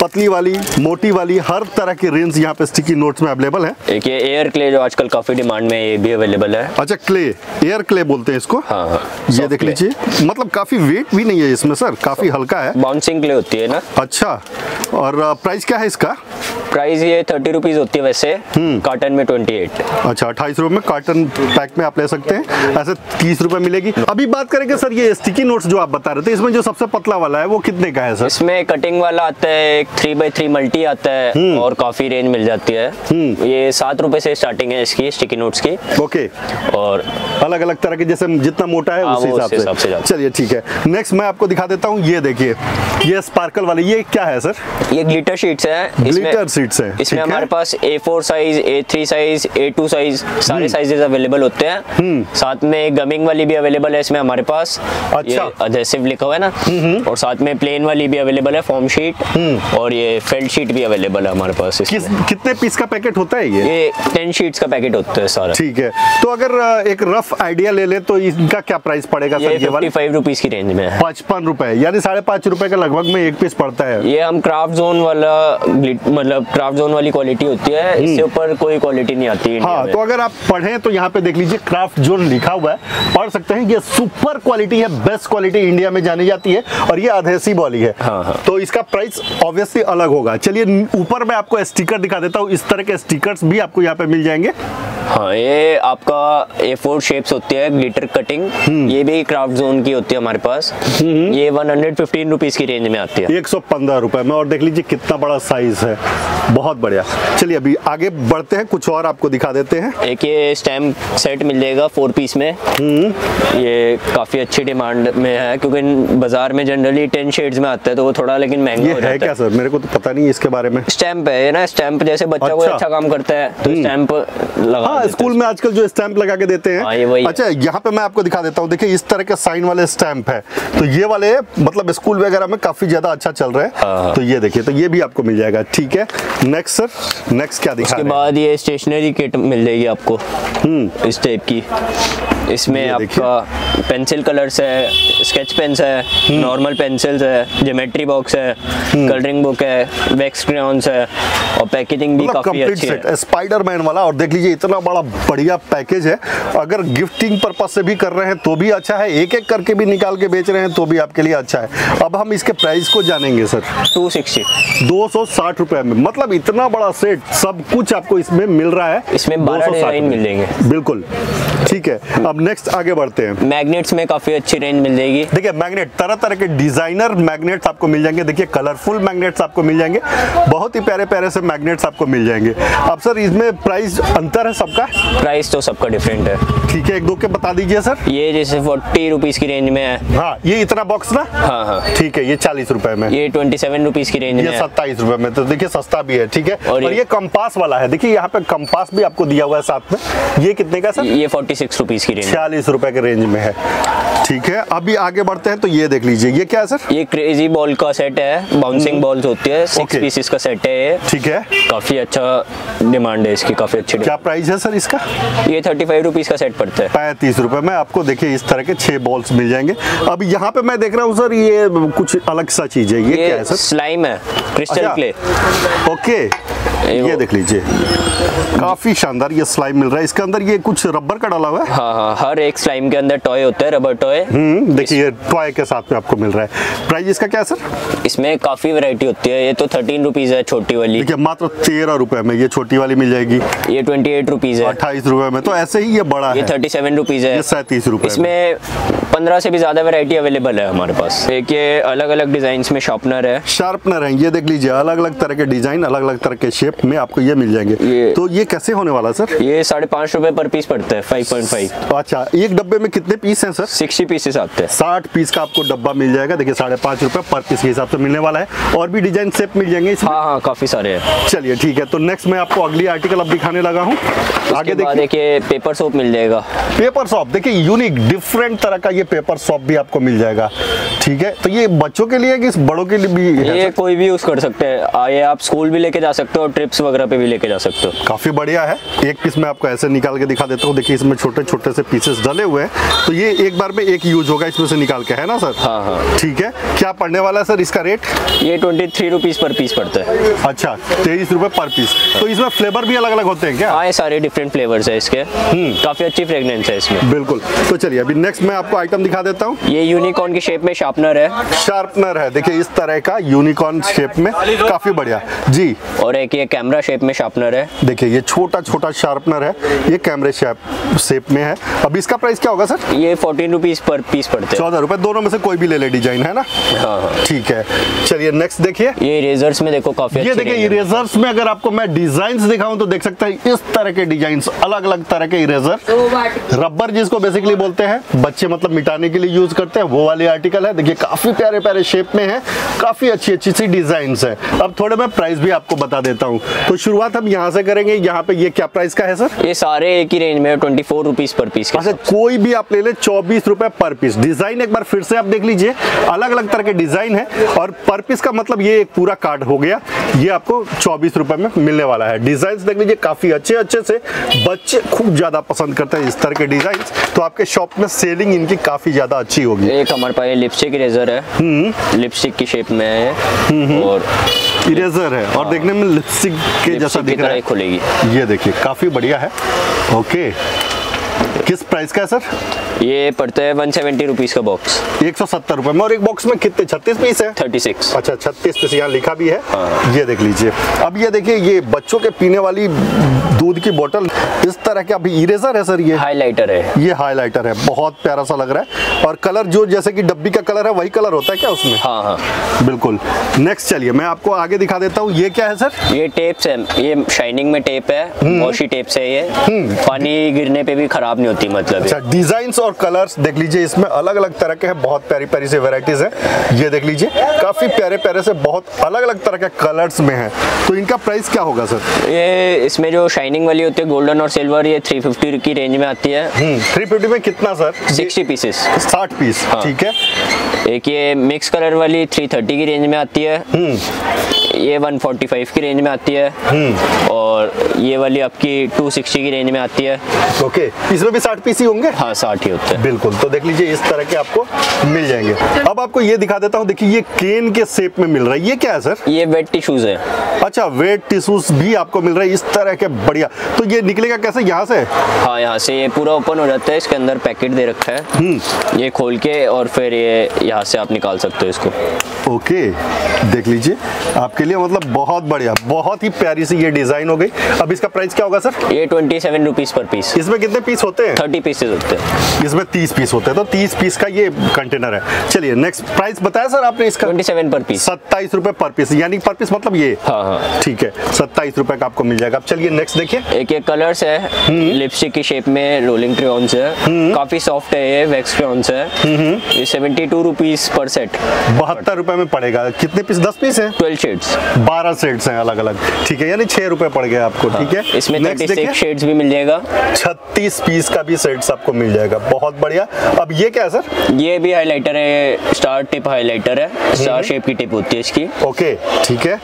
[SPEAKER 1] पतली वाली मोटी वाली हर तरह की रेंज यहाँ पे स्टिकी नोट्स में अवेलेबल है।
[SPEAKER 2] एक ये एयर क्ले जो आजकल काफ़ी डिमांड में ये भी अवेलेबल है।
[SPEAKER 1] अच्छा क्ले एयर क्ले बोलते हैं इसको?
[SPEAKER 2] हाँ हाँ।
[SPEAKER 1] ये देख लीजिए। मतलब काफ़ी वेट भी नहीं है इसमें सर काफ़ी हल्का है।
[SPEAKER 2] बाउंसिंग क्ले होती है ना?
[SPEAKER 1] अच्छा और प्राइस क्या है इसका?
[SPEAKER 2] प्राइस ये थर्टी रुपीज़ होती है वैसे।
[SPEAKER 1] हम्म।
[SPEAKER 2] कार्टन में ट्वेंटी एट
[SPEAKER 1] अच्छा अट्ठाईस रुपए में कार्टन पैक में आप ले सकते हैं। ऐसे तीस रुपए मिलेगी। अभी बात करेंगे सर ये स्टिकी नोट्स जो आप बता रहे थे इसमें जो सबसे सबसे पतला वाला है वो कितने का है सर?
[SPEAKER 2] इसमें कटिंग वाला आता है एक थ्री बाई थ्री मल्टी आता है
[SPEAKER 1] हम्म।
[SPEAKER 2] और काफ़ी रेंज मिल जाती है। ये सात रूपए से स्टार्टिंग है इसकी स्टिकी नोट्स की।
[SPEAKER 1] ओके।
[SPEAKER 2] और
[SPEAKER 1] अलग अलग तरह के जैसे जितना मोटा है उसी हिसाब
[SPEAKER 2] से।
[SPEAKER 1] चलिए ठीक है। नेक्स्ट मैं आपको दिखा देता हूँ ये देखिए। ये स्पार्कल वाले ये क्या है सर
[SPEAKER 2] ये ग्लिटर शीट्स है।
[SPEAKER 1] Glitter sheets है,
[SPEAKER 2] इसमें हमारे पास A four size A three size A two size
[SPEAKER 1] हम्म।
[SPEAKER 2] सारे साइजेस अवेलेबल होते हैं। साथ में गमिंग वाली भी अवेलेबल है इसमें हमारे पास।
[SPEAKER 1] अच्छा। हम्म,
[SPEAKER 2] लिखा हुआ है ना। और साथ में प्लेन वाली भी अवेलेबल है फॉर्म शीट और ये फेल्ट शीट भी अवेलेबल है हमारे पास
[SPEAKER 1] कितने पीस का पैकेट होता है ये?
[SPEAKER 2] ये टेन शीट्स का पैकेट होता है सारा।
[SPEAKER 1] ठीक है। तो अगर एक रफ आइडिया ले ले तो इनका क्या प्राइस पड़ेगा सर ये वाला?
[SPEAKER 2] फाइव रुपीज़ की रेंज में
[SPEAKER 1] पचपन रुपए यानी साढ़े पाँच रुपए का लगभग में एक पीस पड़ता है।
[SPEAKER 2] ये हम क्राफ्ट जोन वाला मतलब क्राफ्ट जोन वाली क्वालिटी होती है इससे ऊपर कोई क्वालिटी नहीं आती इंडिया
[SPEAKER 1] हाँ
[SPEAKER 2] में।
[SPEAKER 1] तो अगर आप पढ़ें तो यहाँ पे देख लीजिए क्राफ्ट जोन लिखा हुआ है। पढ़ सकते हैं ये सुपर क्वालिटी है बेस्ट क्वालिटी इंडिया में जानी जाती है और ये अधेसिव वाली है।
[SPEAKER 2] हाँ, हाँ।
[SPEAKER 1] तो इसका प्राइस ऑब्वियसली अलग होगा। चलिए ऊपर मैं आपको स्टिकर दिखा देता हूँ। इस तरह के स्टिकर्स भी आपको यहाँ पे मिल जाएँगे।
[SPEAKER 2] हाँ ये आपका ए फोर शेप्स होती है ग्लिटर कटिंग ये भी क्राफ्ट जोन की होती है हमारे पास। ये वन हंड्रेड फिफ्टीन रुपीज़ की रेंज में आती है।
[SPEAKER 1] एक सौ पंद्रह रुपए में और देख लीजिए कितना बड़ा साइज़ है। बहुत बढ़िया। चलिए अभी आगे बढ़ते हैं कुछ और आपको दिखा देते हैं।
[SPEAKER 2] एक ये स्टैम्प सेट मिल जाएगा फोर पीस में। ये काफ़ी अच्छी डिमांड में है क्योंकि बाज़ार में जनरली टेन शेड्स में आता है तो वो थोड़ा लेकिन महँगा हो
[SPEAKER 1] है क्या सर मेरे को तो पता नहीं इसके बारे में।
[SPEAKER 2] स्टैम्प है ना स्टैम्प जैसे बच्चा कोई
[SPEAKER 1] अच्छा।
[SPEAKER 2] अच्छा काम करता है तो स्टैम्प लगा
[SPEAKER 1] हाँ स्कूल में आजकल जो स्टैंप लगा के देते
[SPEAKER 2] हाँ,
[SPEAKER 1] हैं
[SPEAKER 2] ये वही
[SPEAKER 1] अच्छा यहाँ पे मैं आपको दिखा देता हूँ देखिए इस तरह के साइन वाले स्टैंप है। तो ये वाले मतलब स्कूल वगैरह में काफ़ी ज़्यादा अच्छा चल रहा है।
[SPEAKER 2] हाँ।
[SPEAKER 1] तो ये देखिए तो ये भी आपको मिल जाएगा ठीक है? नेक्स्ट सर नेक्स्ट क्या दिखा
[SPEAKER 2] उसके बाद ये स्टेशनरी किट मिल जाएगी आपको। इस टाइप की। इसमें आपका पेंसिल कलर्स है स्केच पेन्स है नॉर्मल पेंसिल्स है ज्योमेट्री बॉक्स है कलरिंग बुक है वैक्स क्रेयॉन्स है और पैकेजिंग भी
[SPEAKER 1] मतलब
[SPEAKER 2] काफ़ी अच्छी है।
[SPEAKER 1] स्पाइडरमैन वाला और देख लीजिए इतना बड़ा बढ़िया पैकेज है। अगर गिफ्टिंग पर्पज से भी कर रहे हैं तो भी अच्छा है एक एक करके भी निकाल के बेच रहे हैं तो भी आपके लिए अच्छा है। अब हम इसके प्राइस को जानेंगे सर।
[SPEAKER 2] टू सिक्सटी
[SPEAKER 1] दो सौ साठ रुपए में। मतलब इतना बड़ा सेट सब कुछ आपको इसमें मिल रहा है।
[SPEAKER 2] इसमें 12
[SPEAKER 1] 260
[SPEAKER 2] डिज़ाइन मिल जाएँगे
[SPEAKER 1] बिल्कुल। ठीक है अब नेक्स्ट आगे बढ़ते हैं।
[SPEAKER 2] मैग्नेट्स में काफ़ी अच्छी रेंज मिल जाएगी।
[SPEAKER 1] देखिए मैग्नेट तरह तरह के डिज़ाइनर मैग्नेट्स आपको मिल जाएँगे। देखिए कलरफुल मैग्नेट्स आपको मिल जाएँगे। बहुत ही प्यारे प्यारे से मैग्नेट्स आपको मिल जाएँगे। अब सर इसमें प्राइस अंतर है सबका?
[SPEAKER 2] प्राइस तो सबका डिफरेंट है।
[SPEAKER 1] ठीक है एक दो के बता दीजिए सर।
[SPEAKER 2] ये जैसे फोर्टी रुपीज़ की रेंज में है।
[SPEAKER 1] हाँ ये इतना बॉक्स ना?
[SPEAKER 2] हाँ हाँ।
[SPEAKER 1] ठीक है ये चालीस रुपए में।
[SPEAKER 2] ये ट्वेंटी सेवन रुपीज़ की रेंज
[SPEAKER 1] ये सत्ताईस रूपए में तो देखिए सस्ता भी है ठीक है? और,
[SPEAKER 2] और
[SPEAKER 1] ये
[SPEAKER 2] कम्पास
[SPEAKER 1] कंपास वाला है देखिए यहाँ पे कम्पास भी आपको दिया हुआ है साथ में। ये कितने का सर?
[SPEAKER 2] ये फोर्टी सिक्स रुपीज़ की रेंज
[SPEAKER 1] चालीस रूपए के रेंज में है। ठीक है अभी आगे बढ़ते हैं तो ये देख लीजिए ये क्या है सर?
[SPEAKER 2] ये क्रेजी बॉल का सेट है बाउंसिंग बॉल्स होती है सिक्स
[SPEAKER 1] Okay.
[SPEAKER 2] पीसेस का सेट है ये।
[SPEAKER 1] ठीक है।
[SPEAKER 2] काफ़ी अच्छा डिमांड है इसकी काफ़ी अच्छी
[SPEAKER 1] क्या प्राइस है सर इसका?
[SPEAKER 2] ये थर्टी फाइव रुपीज़ का सेट पड़ता है।
[SPEAKER 1] पैंतीस रुपए। में आपको देखिए इस तरह के छह बॉल्स मिल जाएँगे। अब यहाँ पे मैं देख रहा हूँ सर ये कुछ अलग सा चीज़ है। ये, क्या है सर?
[SPEAKER 2] स्लाइम है क्रिस्टल
[SPEAKER 1] अच्छा।
[SPEAKER 2] Clay
[SPEAKER 1] okay. ये देख लीजिए। काफ़ी शानदार ये स्लाइम मिल रहा है। इसके अंदर ये कुछ रबर का डाला हुआ है?
[SPEAKER 2] हाँ हाँ हर एक स्लाइम के अंदर टॉय होता है रबर टॉय
[SPEAKER 1] हम्म देखिए टॉय के साथ में आपको मिल रहा है। प्राइस इसका क्या है सर
[SPEAKER 2] इसमें काफ़ी वैरायटी होती है। ये तो थर्टीन रुपीज़ है छोटी वाली।
[SPEAKER 1] देखिए मात्र तेरह रुपए में ये छोटी वाली मिल जाएगी।
[SPEAKER 2] ये ट्वेंटी एट रुपीज़ है।
[SPEAKER 1] अट्ठाईस रुपए में तो ऐसे ही ये बड़ा
[SPEAKER 2] ये थर्टी सेवन रुपीज़ है।
[SPEAKER 1] ये सैंतीस रुपए
[SPEAKER 2] इसमें पंद्रह से भी ज़्यादा वैरायटी अवेलेबल है हमारे पास। एक ये अलग अलग डिज़ाइन में शार्पनर है।
[SPEAKER 1] शार्पनर है ये देख लीजिए अलग अलग तरह के डिज़ाइन अलग अलग तरह के शेप में आपको ये मिल जाएँगे।
[SPEAKER 2] ये-
[SPEAKER 1] तो ये कैसे होने वाला सर
[SPEAKER 2] ये साढ़े पाँच रुपए पर पीस पड़ता है फाइव पॉइंट फाइव
[SPEAKER 1] अच्छा एक डब्बे में कितने पीस हैं सर
[SPEAKER 2] सिक्सटी पीसेस आते हैं।
[SPEAKER 1] साठ पीस का आपको डब्बा मिल जाएगा देखिए साढ़े पाँच रुपए पर पीस के हिसाब से मिलने वाला है। और भी डिज़ाइन शेप मिल जाएँगे
[SPEAKER 2] हाँ हाँ काफ़ी सारे हैं।
[SPEAKER 1] चलिए ठीक है तो नेक्स्ट मैं आपको अगली आर्टिकल अब दिखाने लगा हूँ। आगे देखिए।
[SPEAKER 2] पेपर सोप मिल जाएगा।
[SPEAKER 1] पेपर शॉप देखिए यूनिक डिफरेंट तरह का ये पेपर शॉप भी आपको मिल जाएगा। ठीक है तो ये बच्चों के लिए कि बड़ों के लिए भी
[SPEAKER 2] ये कोई भी यूज़ कर सकते हैं। ये आप स्कूल भी लेके जा सकते हो और ट्रिप्स वगैरह पे भी लेके जा सकते हो।
[SPEAKER 1] काफ़ी बढ़िया है। एक पीस मैं आपको ऐसे निकाल के दिखा देता हूँ। देखिए इसमें छोटे छोटे से पीसेस डले हुए हैं। तो ये एक बार में एक यूज़ होगा इसमें से निकाल के है ना सर?
[SPEAKER 2] हाँ हाँ।
[SPEAKER 1] ठीक है। क्या पड़ने वाला है सर इसका रेट
[SPEAKER 2] ये twenty three rupees per piece पड़ता है।
[SPEAKER 1] अच्छा तेईस रुपए पर पीस तो इसमें फ्लेवर भी अलग अलग होते हैं क्या?
[SPEAKER 2] हाँ सारे डिफरेंट फ्लेवर्स है इसके। काफ़ी अच्छी फ्रेग्रेंस है इसमें।
[SPEAKER 1] बिल्कुल। तो चलिए अभी नेक्स्ट मैं आपको आइटम दिखा देता हूँ।
[SPEAKER 2] ये यूनिकॉर्न की शेप में शार्पनर है।
[SPEAKER 1] शार्पनर है। देखिए इस तरह का यूनिकॉर्न शेप में काफ़ी बढ़िया। जी।
[SPEAKER 2] और एक ये कैमरा शेप में शार्पनर है।
[SPEAKER 1] देखिए ये छोटा छोटा शार्पनर है। ये कैमरे शेप शेप में है। अब इसका प्राइस क्या होगा सर?
[SPEAKER 2] ये फोर्टीन रुपीज़ पर पीस पड़ते हैं।
[SPEAKER 1] चौदह रुपए दोनों में से कोई भी ले ले डिज़ाइन है ना?
[SPEAKER 2] हाँ हाँ।
[SPEAKER 1] ठीक है। चलिए नेक्स्ट देखिए।
[SPEAKER 2] ये इरेजर्स में देखो काफ़ी
[SPEAKER 1] ये देखिए। इरेजर्स में अगर आपको मैं डिज़ाइन दिखाऊँ तो देख सकते हैं इस तरह के डिज़ाइन अलग अलग तरह के इरेजर रबर जिसको बेसिकली बोलते हैं बच्चे मतलब मिटाने के लिए यूज़ करते हैं वो वाले आर्टिकल है। देखिए काफ़ी प्यारे प्यारे शेप में है काफ़ी अच्छी अच्छी सी डिज़ाइन है। अब थोड़े मैं प्राइस भी आपको बता देता हूँ। तो शुरुआत हम यहाँ से करेंगे। यहाँ पे ये क्या प्राइस का है सर
[SPEAKER 2] ये सारे एक ही रेंज में twenty four rupees per piece
[SPEAKER 1] अच्छा कोई भी आप ले ले चौबीस रुपए पर पीस डिज़ाइन एक बार फिर से आप देख लीजिए। अलग अलग तरह के डिज़ाइन है और पर पीस का मतलब ये एक पूरा कार्ड हो गया। ये आपको चौबीस रुपए में मिलने वाला है। डिज़ाइन देख लीजिए काफ़ी अच्छे अच्छे से बच्चे खूब ज़्यादा पसंद करते हैं इस तरह के डिज़ाइन तो आपके शॉप में सेलिंग इनकी काफ़ी ज़्यादा अच्छी होगी।
[SPEAKER 2] एक हमारे पास लिपस्टिक इरेजर है।
[SPEAKER 1] हम्म।
[SPEAKER 2] लिपस्टिक की शेप में है। और
[SPEAKER 1] इरेजर है। और देखने में लिपस्टिक के जैसा दिख रहा
[SPEAKER 2] है। खुलेगी।
[SPEAKER 1] ये देखिए काफ़ी बढ़िया है। ओके किस प्राइस का है सर?
[SPEAKER 2] ये पड़ता है वन सेवेंटी रुपीज़ का बॉक्स
[SPEAKER 1] एक सौ सत्तर रुपए में। और एक बॉक्स में कितने? छत्तीस पीस है?
[SPEAKER 2] Thirty six.
[SPEAKER 1] अच्छा छत्तीस पीस। यहाँ लिखा भी है।
[SPEAKER 2] हाँ।
[SPEAKER 1] ये देख लीजिए। अब ये देखिए ये बच्चों के पीने वाली दूध की बोतल इस तरह के अभी इरेजर है सर ये?
[SPEAKER 2] हाईलाइटर है।
[SPEAKER 1] ये हाइलाइटर है। बहुत प्यारा सा लग रहा है। और कलर जो जैसे की डब्बी का कलर है वही कलर होता है क्या उसमें?
[SPEAKER 2] हाँ हाँ।
[SPEAKER 1] बिल्कुल। नेक्स्ट चलिए मैं आपको आगे दिखा देता हूँ। ये क्या है सर?
[SPEAKER 2] ये टेप्स है। ये शाइनिंग में टेप है।
[SPEAKER 1] हम्म।
[SPEAKER 2] वॉशी टेप्स है ये। पानी गिरने पे भी खराब नहीं होती मतलब
[SPEAKER 1] अच्छा डिज़ाइन और कलर्स देख लीजिए इसमें अलग अलग तरह के हैं बहुत प्यारी प्यारी से वेराइटीज है। ये देख लीजिए काफ़ी प्यारे प्यारे से बहुत अलग अलग तरह के कलर्स में है। तो इनका प्राइस क्या होगा सर
[SPEAKER 2] ये इसमें जो शाइनिंग वाली होती है गोल्डन और सिल्वर ये थ्री फिफ्टी की रेंज में आती है।
[SPEAKER 1] थ्री फिफ्टी में कितना सर
[SPEAKER 2] सिक्सटी पीसेस
[SPEAKER 1] साठ पीस
[SPEAKER 2] हाँ।
[SPEAKER 1] ठीक है।
[SPEAKER 2] एक ये मिक्स कलर वाली थ्री थर्टी की रेंज में आती है। ये 145 की रेंज में आती है। और ये वाली आपकी 260 की रेंज में आती है।
[SPEAKER 1] ओके इसमें भी साठ पीस ही होंगे?
[SPEAKER 2] हाँ साठ ही होते हैं।
[SPEAKER 1] बिल्कुल तो देख लीजिए इस तरह के आपको मिल जाएँगे। अब आपको ये दिखा देता हूँ देखिए ये केन के शेप में मिल रहा है। ये क्या है सर?
[SPEAKER 2] ये वेट टिश्यूज है।
[SPEAKER 1] अच्छा वेट टिश्यूज भी आपको मिल रहा है इस तरह के बढ़िया। तो ये निकलेगा कैसे? यहाँ से?
[SPEAKER 2] हाँ यहाँ से ये पूरा ओपन हो जाता है इसके अंदर पैकेट दे रखा है। ये खोल के और फिर ये यहाँ से आप निकाल सकते हो इसको।
[SPEAKER 1] ओके देख लीजिए। आपके लिए मतलब बहुत बढ़िया बहुत ही प्यारी सी ये डिज़ाइन हो गई। अब इसका प्राइस क्या होगा सर?
[SPEAKER 2] ये twenty seven rupees per piece
[SPEAKER 1] इसमें कितने पीस होते हैं
[SPEAKER 2] थर्टी पीसेज होते हैं।
[SPEAKER 1] इसमें तीस पीस होते हैं तो तीस पीस का ये कंटेनर है। चलिए नेक्स्ट प्राइस बताया सर आपने इसका?
[SPEAKER 2] ट्वेंटी सेवन पर पीस
[SPEAKER 1] सत्ताईस रुपए पर पीस यानी पर पीस मतलब ये?
[SPEAKER 2] हाँ हाँ।
[SPEAKER 1] ठीक है सत्ताईस रुपए का आपको मिल जाएगा। अब चलिए नेक्स्ट देखिए।
[SPEAKER 2] एक ये कलर्स है लिपस्टिक की शेप में रोलिंग क्रेयॉन्स है। काफ़ी सॉफ्ट है ये वैक्स क्रेयॉन्स है। ये seventy two rupees per set
[SPEAKER 1] बहत्तर रुपए में पड़ेगा। कितने पीस दस पीस है?
[SPEAKER 2] ट्वेल्व शेड्स
[SPEAKER 1] बारह सेट्स हैं अलग अलग ठीक है यानी छह रुपए पड़ गए आपको ठीक है?
[SPEAKER 2] इसमें शेड्स भी मिल जाएगा।
[SPEAKER 1] छत्तीस पीस का भी सेट्स आपको मिल जाएगा। बहुत बढ़िया। अब ये क्या है सर?
[SPEAKER 2] ये भी हाइलाइटर है स्टार टिप हाइलाइटर है। स्टार शेप की टिप होती है इसकी।
[SPEAKER 1] ओके ठीक है।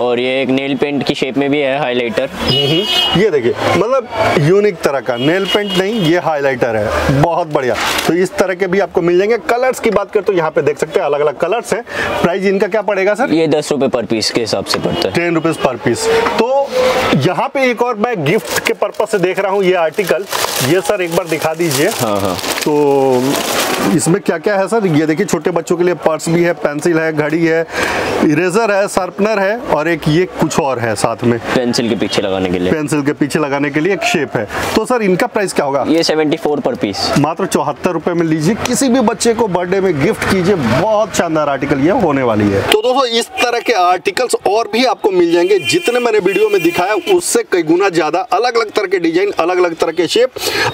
[SPEAKER 2] और ये एक नेल पेंट की शेप में भी है हाइलाइटर
[SPEAKER 1] हम्म, ये देखिए मतलब यूनिक तरह का नेल पेंट नहीं ये हाइलाइटर है। बहुत बढ़िया। तो इस तरह के भी आपको मिल जाएँगे। कलर्स की बात करें तो यहाँ पे देख सकते हैं अलग अलग कलर्स हैं। प्राइस इनका क्या पड़ेगा सर?
[SPEAKER 2] ये दस रुपए पर पीस के हिसाब से पड़ता है।
[SPEAKER 1] टेन रुपीज़ पर पीस तो यहाँ पे एक और मैं गिफ्ट के पर्पज से देख रहा हूँ ये आर्टिकल ये सर एक बार दिखा दीजिए।
[SPEAKER 2] हाँ हाँ।
[SPEAKER 1] तो इसमें क्या क्या है सर? ये देखिए छोटे बच्चों के लिए पर्स भी है पेंसिल है घड़ी है इरेजर है शार्पनर है और एक ये कुछ और है साथ में।
[SPEAKER 2] पेंसिल के पीछे लगाने के लिए।
[SPEAKER 1] पेंसिल के पीछे लगाने के लिए एक शेप है। तो सर इनका प्राइस क्या होगा?
[SPEAKER 2] ये सेवेंटी फोर पर पीस।
[SPEAKER 1] मात्र चौहत्तर रुपए में लीजिए। किसी भी बच्चे को बर्थडे में गिफ्ट कीजिए। बहुत शानदार आर्टिकल ये होने वाली है। तो दोस्तों इस तरह के आर्टिकल्स और भी आपको मिल जाएँगे। जितने मैंने वीडियो में दिखाया उससे कई गुना ज़्यादा अलग अलग तरह के डिज़ाइन अलग अलग तरह के शेप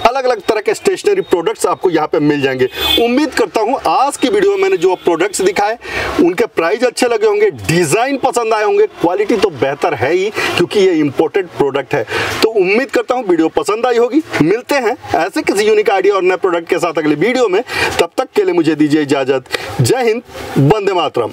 [SPEAKER 1] अलग अलग तरह के स्टेशनरी प्रोडक्ट्स आपको यहाँ पे मिल जाएँगे। उम्मीद करता हूँ आज की वीडियो में मैंने जो प्रोडक्ट्स दिखाए, उनके प्राइस अच्छे लगे होंगे डिज़ाइन पसंद आए होंगे क्वालिटी तो बेहतर है ही, क्योंकि ये इंपोर्टेड प्रोडक्ट है। तो उम्मीद करता हूँ वीडियो पसंद आई होगी। मिलते हैं ऐसे किसी यूनिक आइडिया और नए प्रोडक्ट के साथ अगले वीडियो में। तब तक के लिए मुझे दीजिए इजाज़त। जय हिंद, वंदे मातरम।